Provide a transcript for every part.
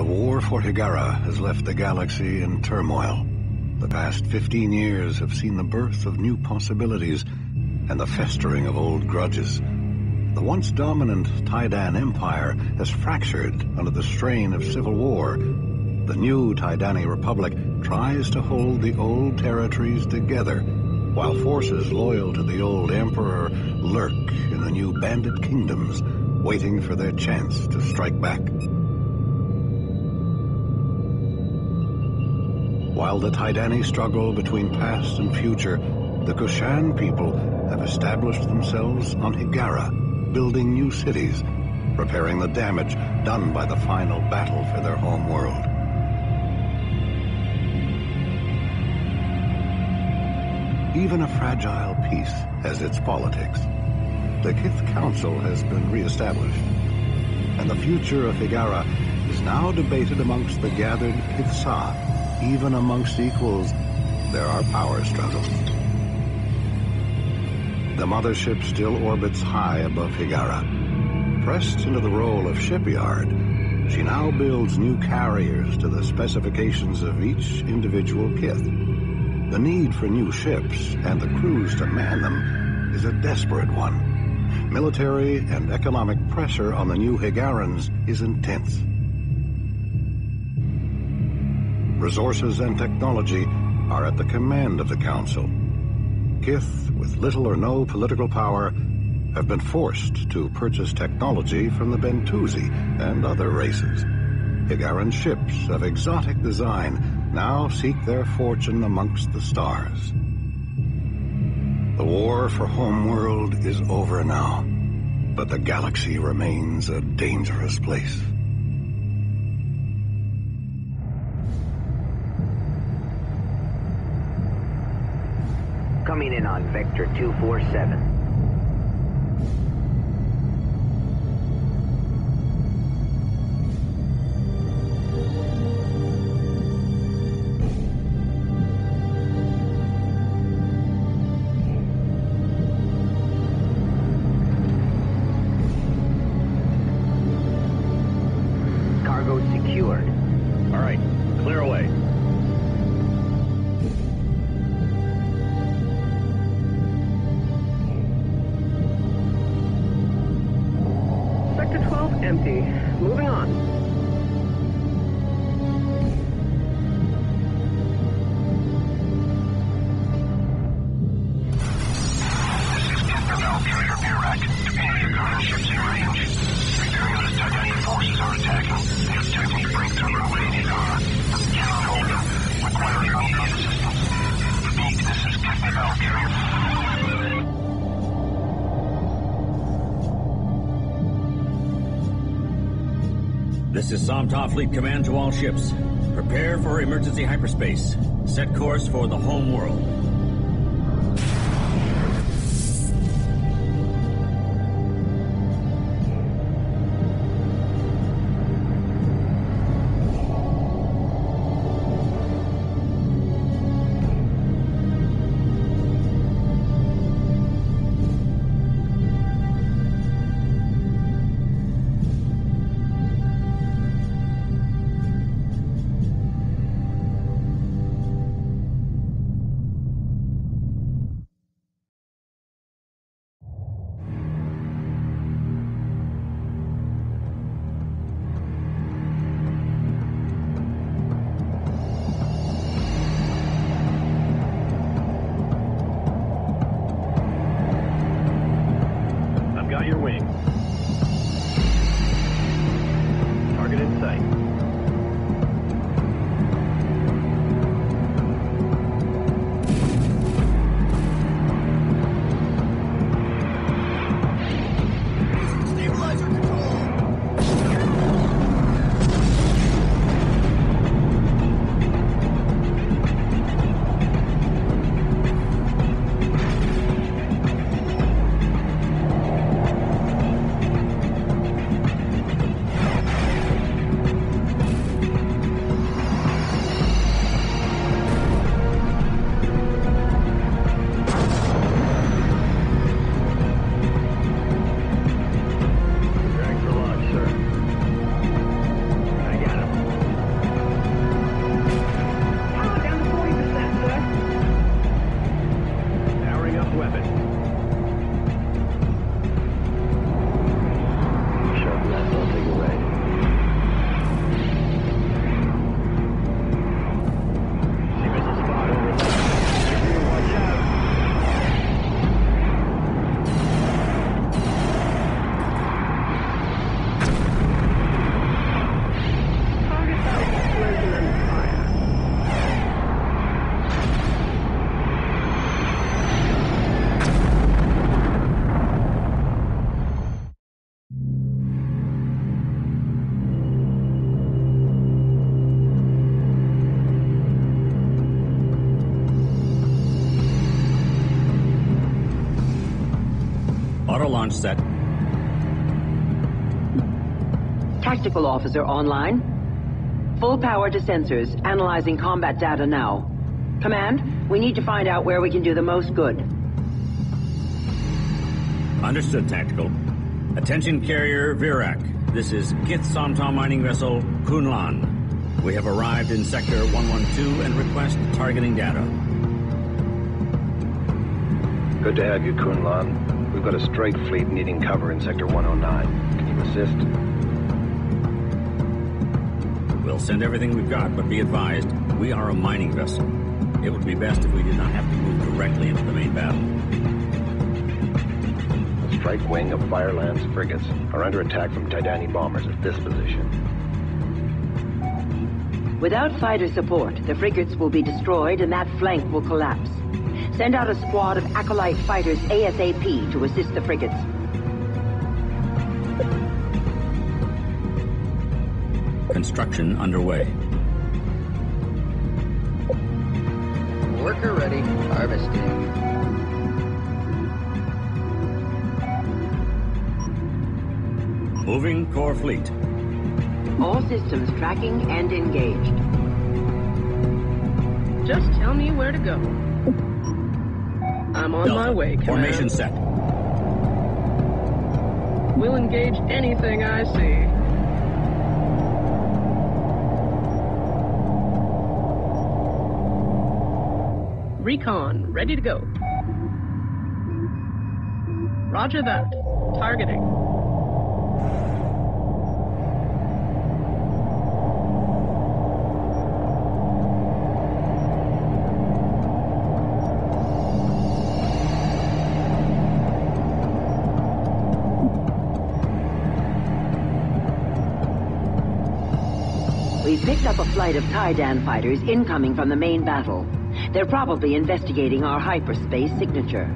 The war for Hiigara has left the galaxy in turmoil. The past 15 years have seen the birth of new possibilities and the festering of old grudges. The once dominant Taiidan Empire has fractured under the strain of civil war. The new Taidani Republic tries to hold the old territories together, while forces loyal to the old Emperor lurk in the new bandit kingdoms, waiting for their chance to strike back. While the Taidani struggle between past and future, the Kushan people have established themselves on Hiigara, building new cities, repairing the damage done by the final battle for their home world. Even a fragile peace has its politics. The Kiith Council has been reestablished, and the future of Hiigara is now debated amongst the gathered Kiith'sa. Even amongst equals, there are power struggles. The mothership still orbits high above Hiigara. Pressed into the role of shipyard, she now builds new carriers to the specifications of each individual Kiith. The need for new ships and the crews to man them is a desperate one. Military and economic pressure on the new Hiigarans is intense. Resources and technology are at the command of the Council. Kiith, with little or no political power, have been forced to purchase technology from the Bentusi and other races. Hiigaran ships of exotic design now seek their fortune amongst the stars. The war for Homeworld is over now, but the galaxy remains a dangerous place. Coming in on Vector 247. Is Fleet Command to all ships. Prepare for emergency hyperspace. Set course for the home world. Launch set. Tactical officer online. Full power to sensors, analyzing combat data now. Command, we need to find out where we can do the most good. Understood, Tactical. Attention carrier Virak. This is Kiith Somtaaw mining vessel Kuun-Lan. We have arrived in sector 112 and request targeting data. Good to have you, Kuun-Lan. We've got a strike fleet needing cover in Sector 109. Can you assist? We'll send everything we've got, but be advised, we are a mining vessel. It would be best if we did not have to move directly into the main battle. The strike wing of Fireland's frigates are under attack from Tidani bombers at this position. Without fighter support, the frigates will be destroyed and that flank will collapse. Send out a squad of Acolyte fighters ASAP to assist the frigates. Construction underway. Worker ready. Harvesting. Moving core fleet. All systems tracking and engaged. Just tell me where to go. I'm on Delta. my way. Formation set. We'll engage anything I see. Recon, ready to go. Roger that. Targeting. We've picked up a flight of Taiidan fighters incoming from the main battle. They're probably investigating our hyperspace signature.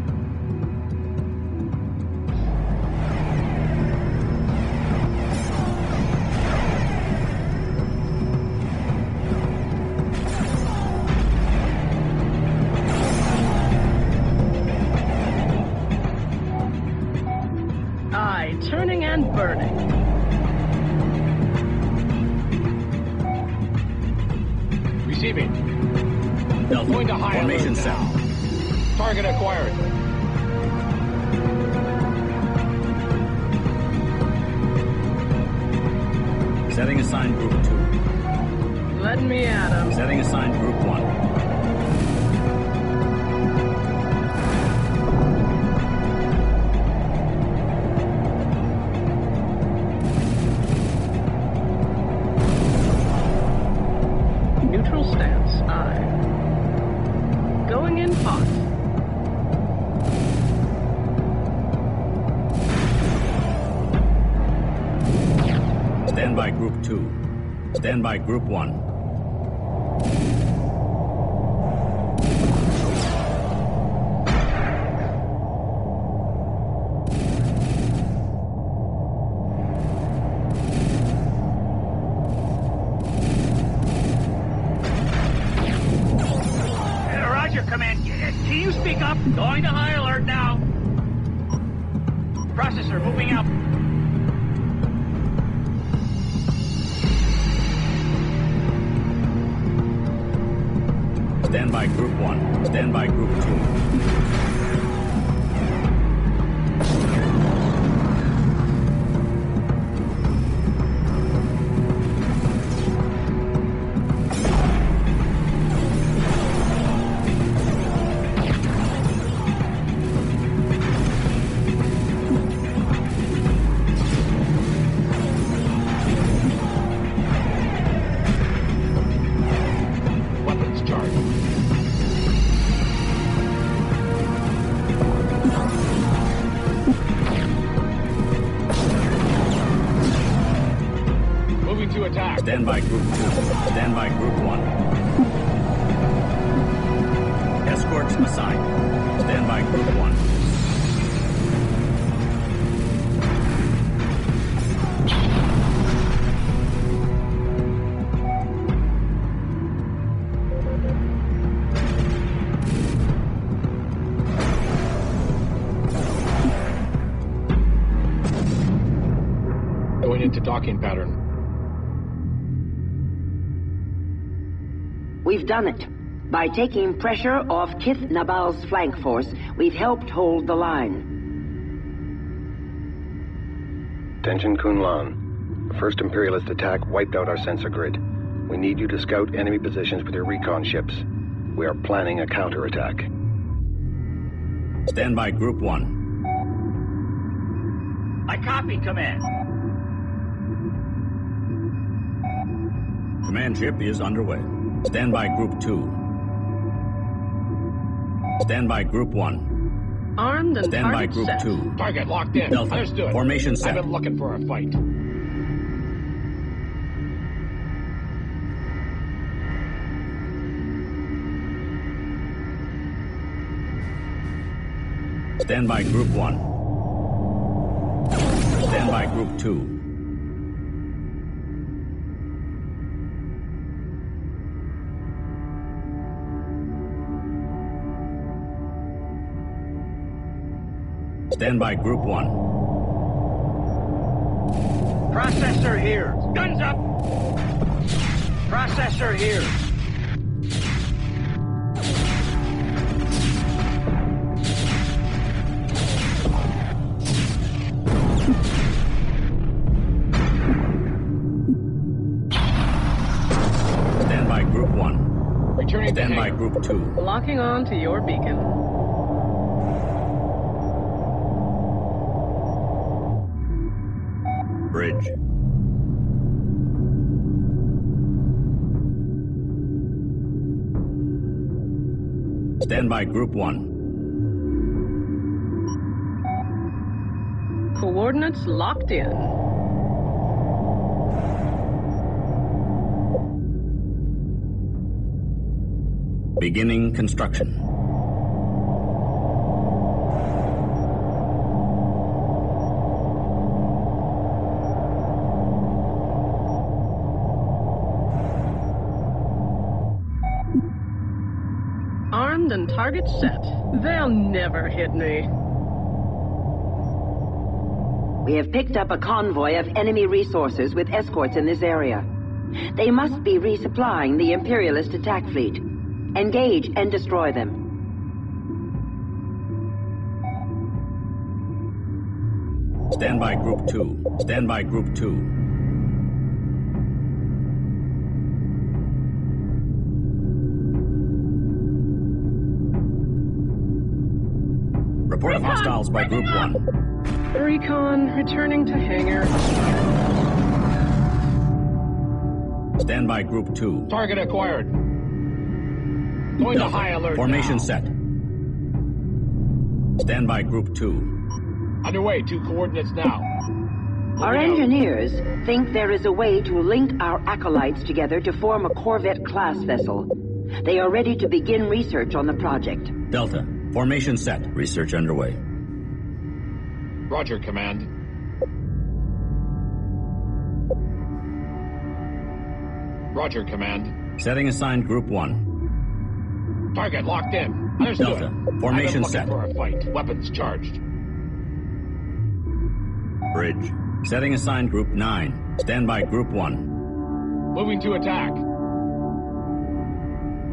stance. Aye. Going in hot. Stand by Group 2. Stand by Group 1. Stand by Group 2. Stand by Group 1. Escorts assigned. Stand by Group 1. into docking pattern. We've done it. By taking pressure off Kiith Naabal's flank force, we've helped hold the line. Attention Kuun-Lan. The first Imperialist attack wiped out our sensor grid. We need you to scout enemy positions with your recon ships. We are planning a counterattack. Stand by Group 1. I copy, Command. Command ship is underway. Stand by Group 2. Stand by Group 1. Armed and Stand by target Group set. 2. Target locked in. Delta. Understood. Formation set. I've been looking for a fight. Stand by Group 1. Stand by Group 2. Stand by Group 1. Processor here. Guns up. Processor here. Stand by Group 1. Returning Stand by. Group 2. Locking on to your beacon. Stand by Group 1. Coordinates locked in. Beginning construction. Armed and target set. They'll never hit me. We have picked up a convoy of enemy resources with escorts in this area. They must be resupplying the Imperialist attack fleet. Engage and destroy them. Stand by Group 2. Stand by Group 2. Report of hostiles by Group 1. Recon returning to hangar. Stand by Group 2. Target acquired. Going to high alert Formation now. set. Stand by Group 2. Underway to coordinates now. Our engineers think there is a way to link our acolytes together to form a Corvette-class vessel. They are ready to begin research on the project. Delta. Formation set. Research underway. Roger, Command. Roger, Command. Setting assigned Group 1. Target locked in. Understood. Delta. Formation set. for a fight. Weapons charged. Bridge. Setting assigned Group 9. Stand by Group 1. Moving to attack.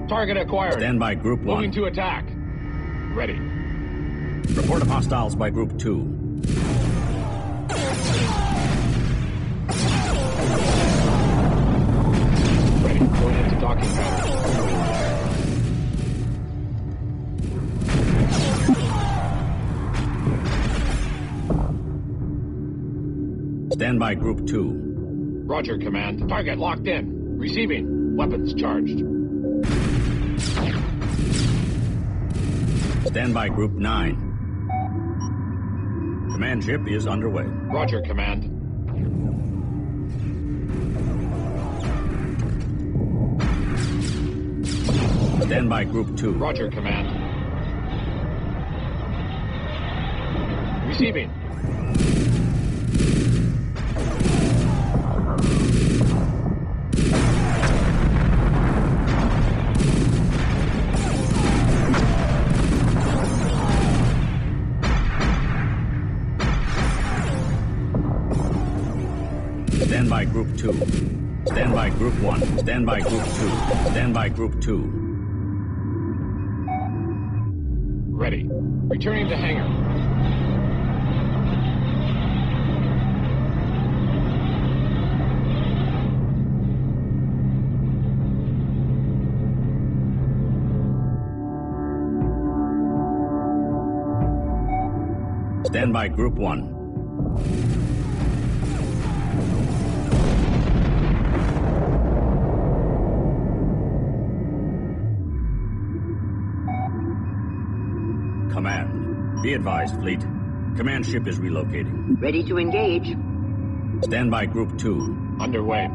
Target acquired. Stand by Group 1. Moving to attack. Ready. Report of hostiles by Group 2. Ready. Going into docking pattern. Stand by Group 2. Roger, Command. Target locked in. Receiving. Weapons charged. Stand by Group 9. Command ship is underway. Roger, Command. Stand by Group 2. Roger, Command. Receiving. Stand Group 2. Stand by Group 1. Stand by Group 2. Stand by Group 2. Ready. Returning to hangar. Stand by Group 1. Be advised, fleet. Command ship is relocating. Ready to engage. Stand by Group 2. Underway.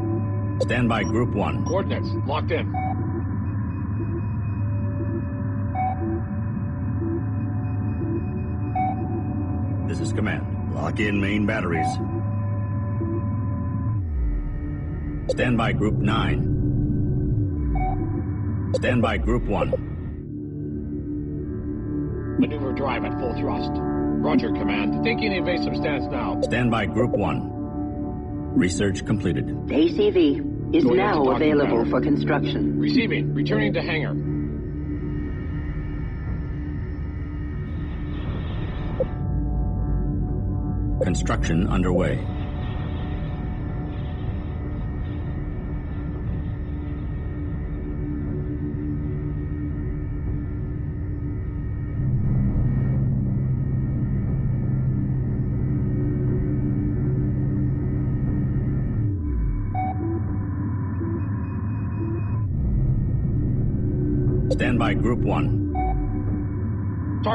Stand by Group 1. Coordinates locked in. This is Command. Lock in main batteries. Stand by Group 9. Stand by Group 1. Maneuver drive at full thrust. Roger, Command. Taking evasive stance now. Stand by Group 1. Research completed. ACV is Going now available for construction. Receiving. Returning to hangar. Construction underway.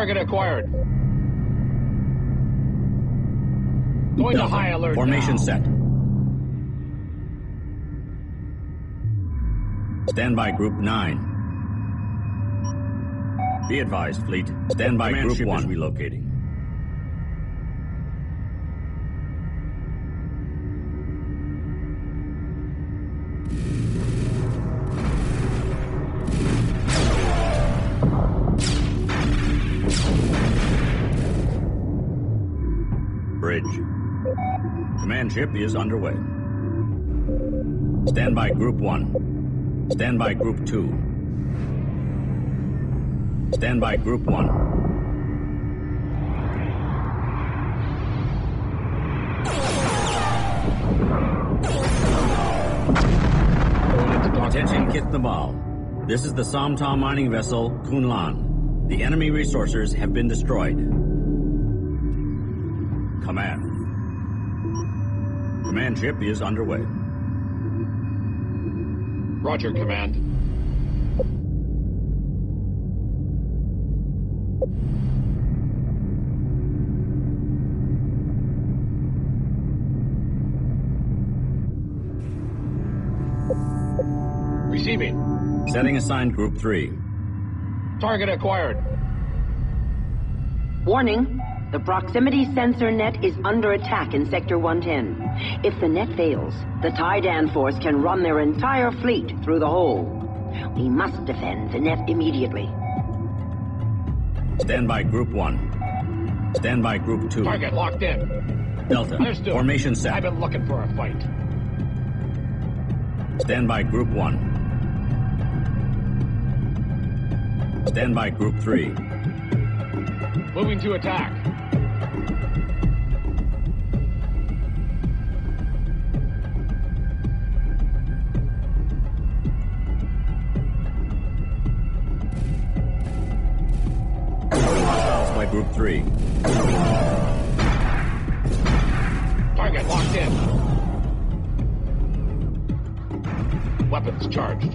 Target acquired. Going to high alert Formation now. set. Stand by Group 9. Be advised, fleet. Stand by Command Group 1. is relocating. Command ship is underway. Stand by Group 1. Stand by Group 2. Stand by Group 1. Attention, Kiith Naabal. This is the Somtaaw mining vessel Kuun-Lan. The enemy resources have been destroyed. Command. Command ship is underway. Roger, Command. Receiving. Setting assigned Group 3. Target acquired. Warning. The proximity sensor net is under attack in Sector 110. If the net fails, the Taiidan force can run their entire fleet through the hole. We must defend the net immediately. Stand by Group 1. Stand by Group 2. Target locked in. Delta. Understood. Formation set. I've been looking for a fight. Stand by Group 1. Stand by Group 3. Moving to attack. 3. Target locked in. Weapons charged.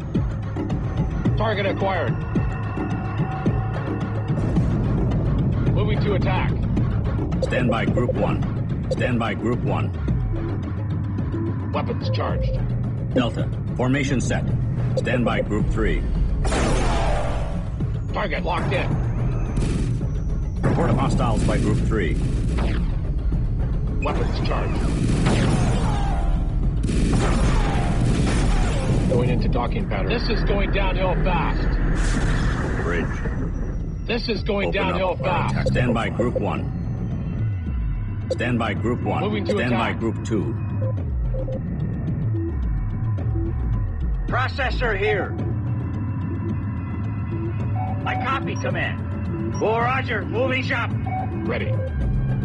Target acquired. Moving to attack. Stand by Group 1. Stand by Group 1. Weapons charged. Delta. Formation set. Stand by Group 3. Target locked in. Report of hostiles by Group 3. Weapons charged. Going into docking pattern. This is going downhill fast. Bridge. This is going Open downhill up. fast. Stand by Group 1. Stand by Group 1. Moving to Stand by. Group 2. Processor here. I copy, Command. Full Roger, moving shop. Ready.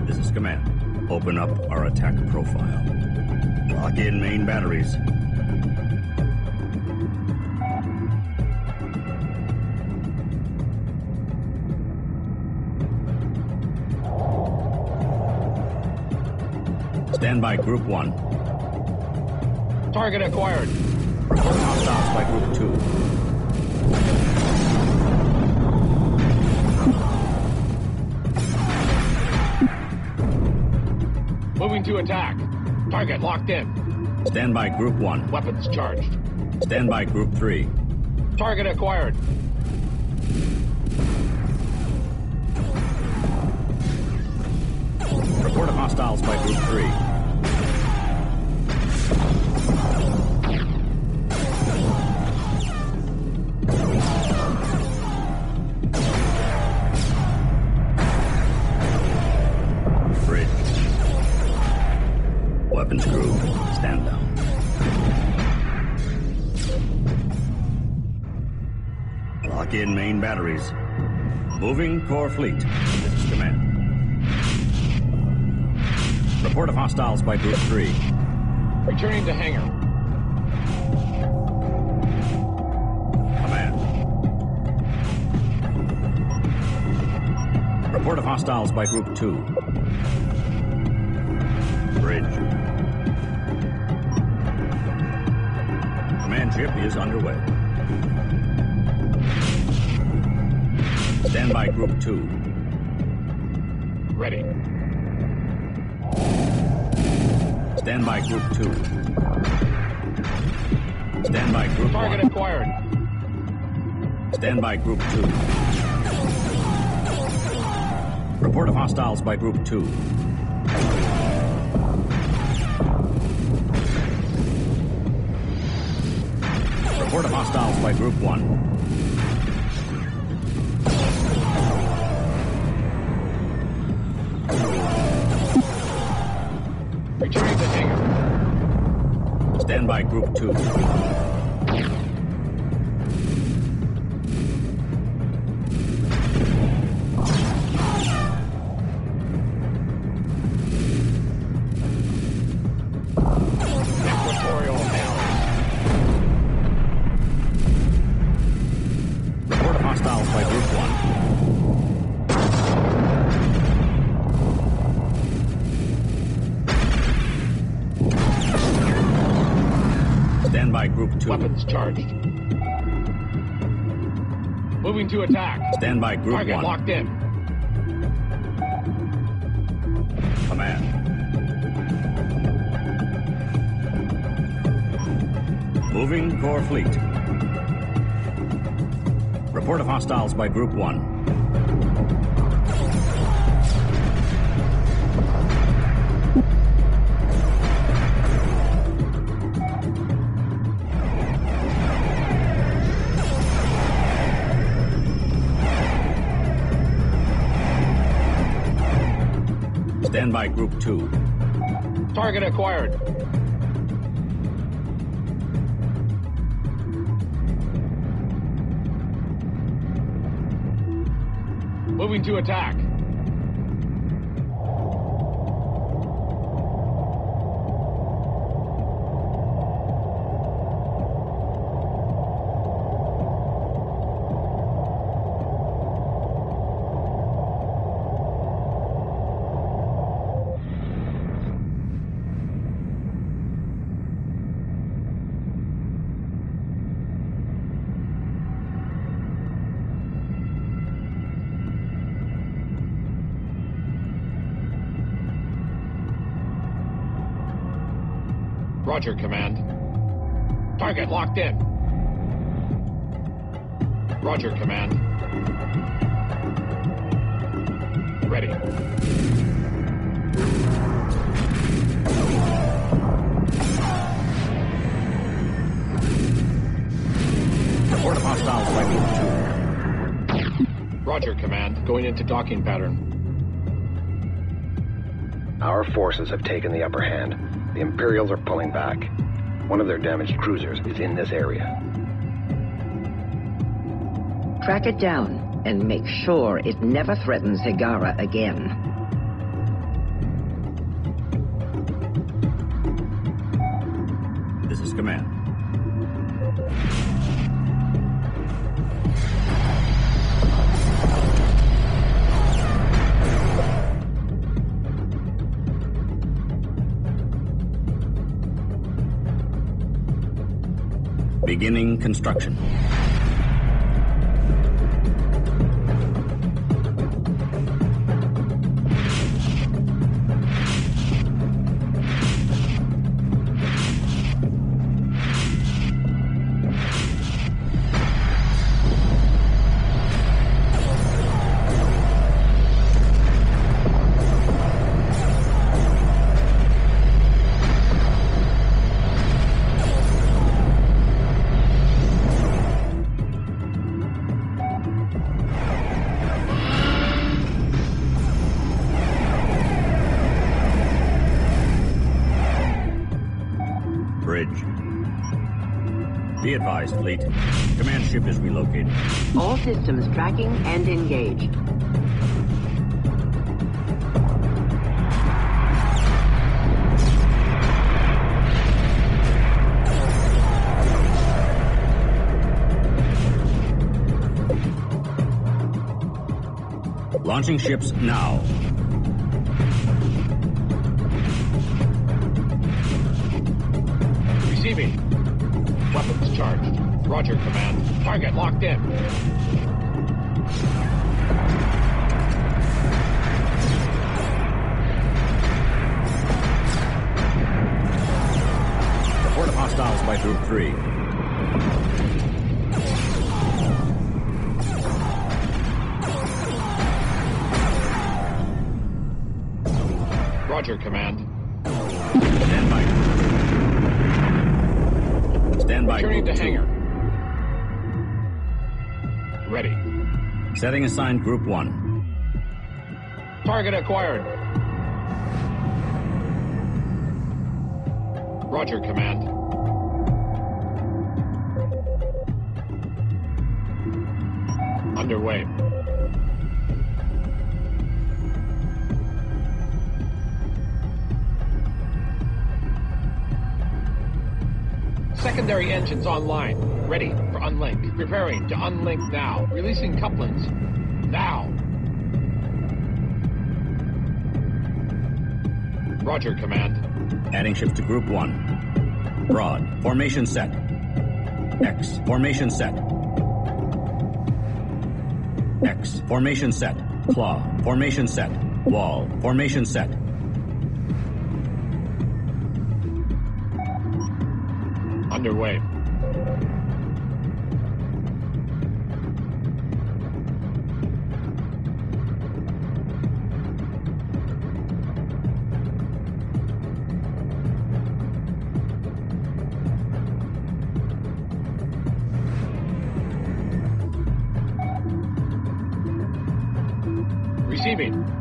This is Command. Open up our attack profile. Lock in main batteries. Stand by Group 1. Target acquired. Hostiles by Group 2. Moving to attack. Target locked in. Stand by Group 1. Weapons charged. Stand by Group 3. Target acquired. Report of hostiles by Group 3. Weapons crew, stand down. Lock in main batteries. Moving core fleet. This is command. Report of hostiles by Group 3. Returning to hangar. Command. Report of hostiles by Group 2. Bridge. Command ship is underway. Stand by Group 2. Ready. Stand by Group 2. Stand by Group Target 1. acquired. Stand by Group 2. Report of hostiles by Group 2. Report of hostiles by Group 1. Returning to hangar. Stand by Group 2. Stand by Group 2. Weapons charged. Moving to attack. Stand by Group Target 1. locked in. Command. Moving core fleet. Report of hostiles by Group 1. Stand by Group 2. Target acquired. Moving to attack. Roger, Command. Target locked in. Roger, Command. Ready. Report of hostiles by Group 2. Roger, Command. Going into docking pattern. Our forces have taken the upper hand. The Imperials are pulling back. One of their damaged cruisers is in this area. Track it down and make sure it never threatens Hiigara again. Beginning construction. Bridge. Be advised, fleet. Command ship is relocated. All systems tracking and engaged. Launching ships now. Roger, Command. Target locked in. Report of hostiles by Group 3. Roger, Command. Stand by. Stand by Returning to hangar. Ready. Setting assigned Group 1. Target acquired. Roger, Command. Underway. Secondary engines online. Ready unlink. Preparing to unlink now. Releasing couplings. Now. Roger, Command. Adding ships to Group 1. Broad. Formation set. X. Formation set. X. Formation set. Claw. Formation set. Wall. Formation set. Underway. Receiving. Roger,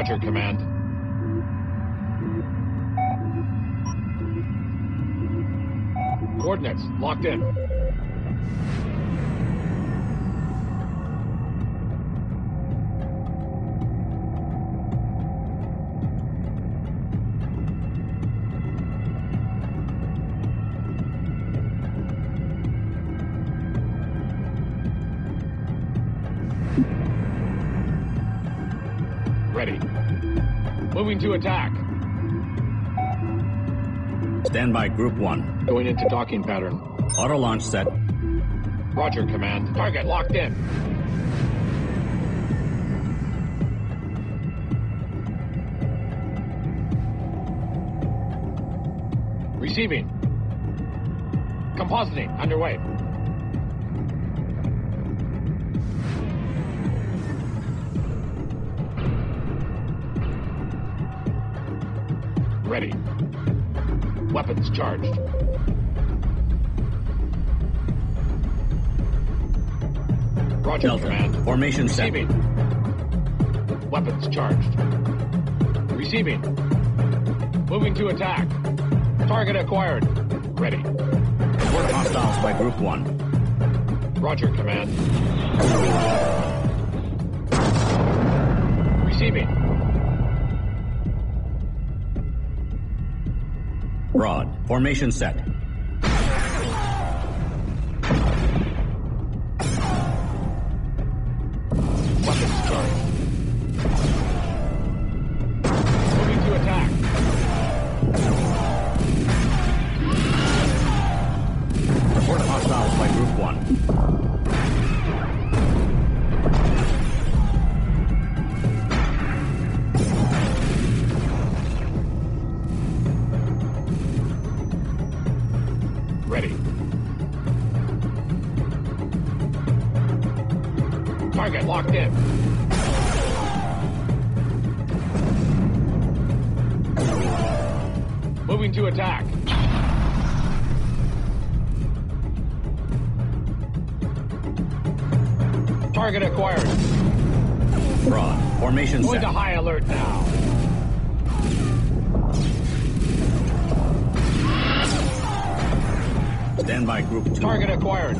Roger, Command. Coordinates locked in. Ready. Moving to attack. Stand by Group 1. Going into docking pattern. Auto launch set. Roger, Command. Target locked in. Receiving. Compositing underway. Weapons charged. Roger, Delta. Command. Formation set. Receiving. Weapons charged. Receiving. Moving to attack. Target acquired. Ready. Report hostiles by Group 1. Roger, Command. Receiving. Formation set. Target acquired. Broad. Formation Going set. to high alert now. Stand by Group 2. Target acquired.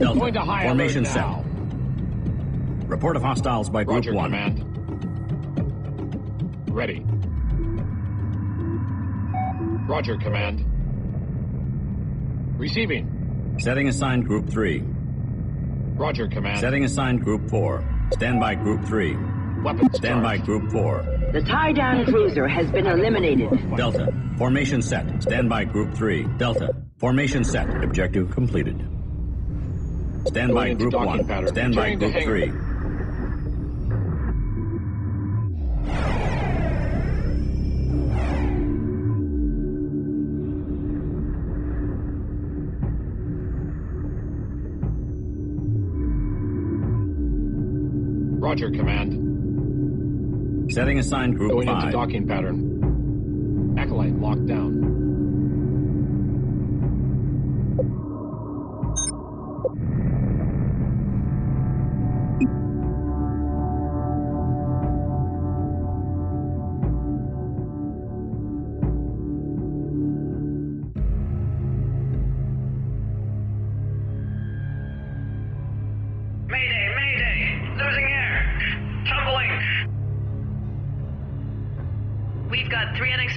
Delta. Going to high Formation alert set. now. Report of hostiles by Group Roger, 1. Command. Ready. Roger, Command. Receiving. Setting assigned Group 3. Roger, Command. Setting assigned Group 4. Stand by Group 3. Weapons Stand by charged. Group 4. The Taiidan cruiser has been eliminated. Delta. Formation set. Stand by Group 3. Delta. Formation set. Objective completed. Stand by Group 1. pattern. Stand by Group hangar. 3. Roger, Command. Setting assigned Group Going into docking pattern. Acolyte locked down.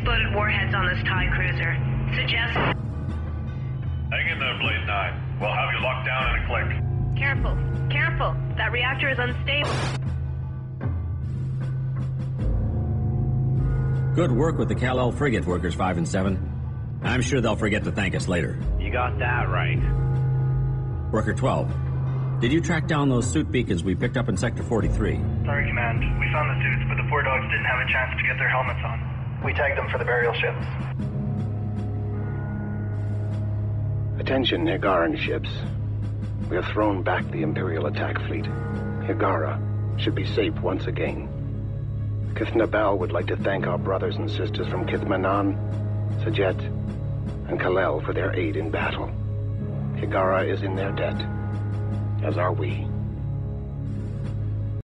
Got three unexploded warheads on this TIE cruiser. Suggest... Hang in there, Blade 9. We'll have you locked down in a click. Careful. Careful. That reactor is unstable. Good work with the Kaalel frigate, Workers 5 and 7. I'm sure they'll forget to thank us later. You got that right. Worker 12. Did you track down those suit beacons we picked up in Sector 43? Sorry, Command. We found the suits, but the four dogs didn't have a chance to get their helmets on. We tagged them for the burial ships. Attention, Hiigaran ships. We have thrown back the Imperial attack fleet. Hiigara should be safe once again. Kiith Naabal would like to thank our brothers and sisters from Kithmanan, S'jet, and Kaalel for their aid in battle. Hiigara is in their debt, as are we.